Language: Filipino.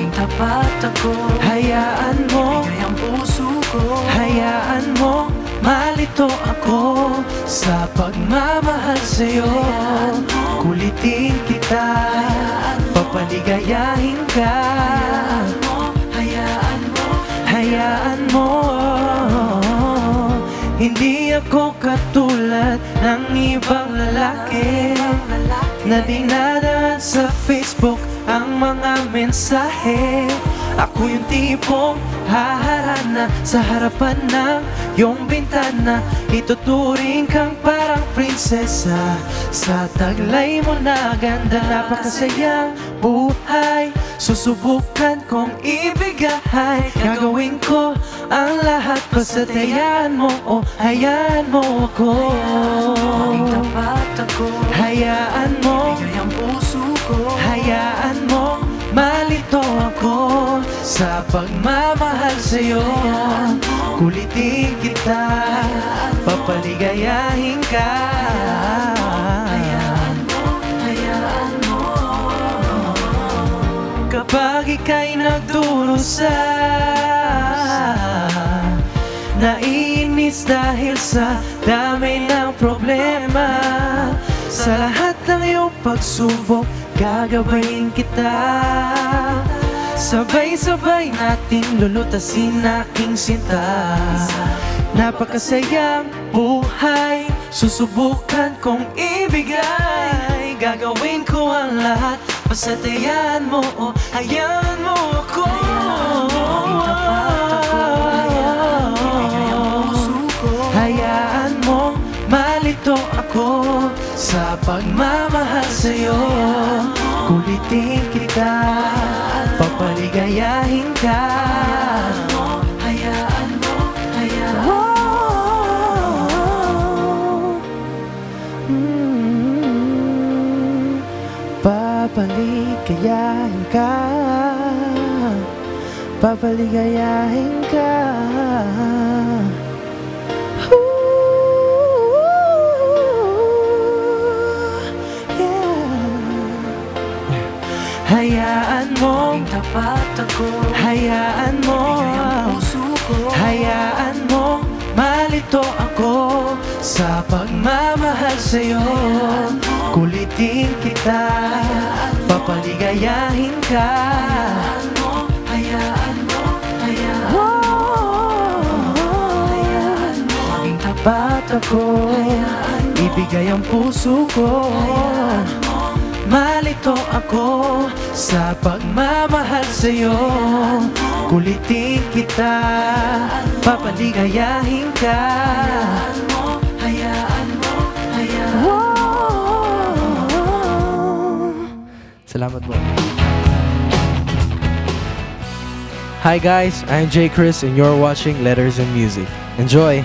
Maging tapat ako. Hayaan mo. Ibigay ang puso ko. Hayaan mo. Malito ako Sa pagmamahal sa'yo. Kulitin kita. Papaligayahin ka. Hayaan mo. Hayaan mo. Hindi ako katulad ng ibang lalaki Na dinadaan sa Facebook ang mga mensahe. Ako yung tipong haharana sa harapan ng iyong bintana. Ituturing kang parang prinsesa. Sa taglay mo na ganda Napakasayang buhay. Susubukan kong ibigay. Gagawin ko ang lahat Basta tayaan mo. O hayaan mo ako. Hayaan mo sa pagmamahal sa'yo. Kulitin kita, papaligayahin ka. Kapag ika'y nagdurusa Naiinis dahil sa dami ng problema. Sa lahat ng iyong pagsubok Gagabayin kita Sabay-sabay natin lulutasin aking sinta. Napakasayang buhay Susubukan kong ibigay. Gagawin ko ang lahat Basta tayaan mo o hayaan mo ako. Hayaan mo malito ako Sa pagmamahal sa'yo. Kulitin kita Papaligayahin ka. Hayaan mo, hayaan mo Mm, Papaligayahin ka. Papaligayahin ka Hayaan mo tapat ako Hayaan mo puso ko Hayaan mo malito ako sa pagmamahal sa'yo Kulitin kita, papaligayahin ka Hayaan mo, hayaan mo, hayaan mo Hayaan mo, Maging tapat ako, ibigay ang puso ko Malito ako sa pagmamahal sa'yo Kulitin kita, papaligayahin ka hayaan mo, hayaan mo, mo Salamat po. Hi guys, I'm Jay Chris and you're watching Letters and Music. Enjoy!